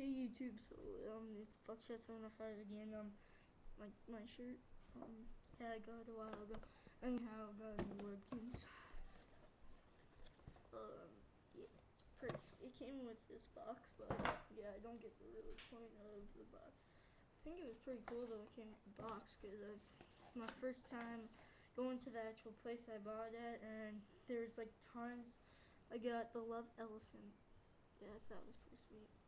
Hey YouTube, so um, it's Buckshot 705 again. Um, my my shirt. Um, yeah, I got a while ago. Anyhow, got new Webkinz. Um, yeah, it's pretty. It came with this box, but yeah, I don't get the really point of the box. I think it was pretty cool though. It came with the box because I've my first time going to the actual place I bought it, and there's like tons. I got the Love Elephant. Yeah, I thought it was pretty sweet.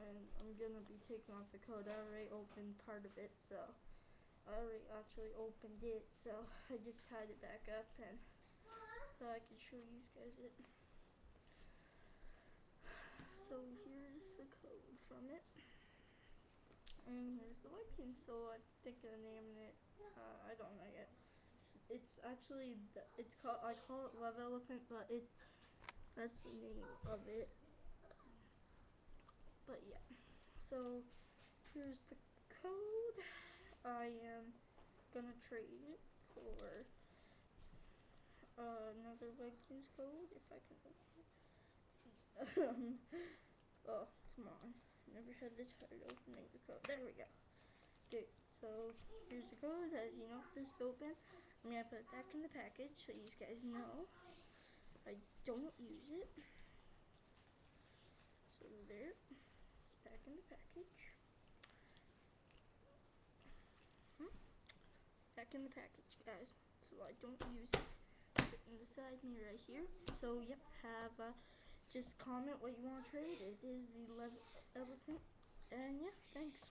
And I'm gonna be taking off the code. I already opened part of it, so I already actually opened it. So I just tied it back up and so I can show you guys it. So here's the code from it. And here's the webkin. So I think of the name of it. Uh, I don't know yet. It's, it's actually the, it's called I call it Love Elephant, but it's that's the name of it but yeah. So here's the code. I am gonna trade it for uh, another Webkinz code if I can oh come on. Never had this hard opening the code. There we go. Okay so here's the code. As you know this open. I'm gonna put it back in the package so you guys know. I don't use it so there it's back in the package. Hmm? Back in the package, guys. So I don't use it. Sitting beside me right here. So, yep, have, uh, just comment what you want to trade. It is the elephant. And, yeah, thanks.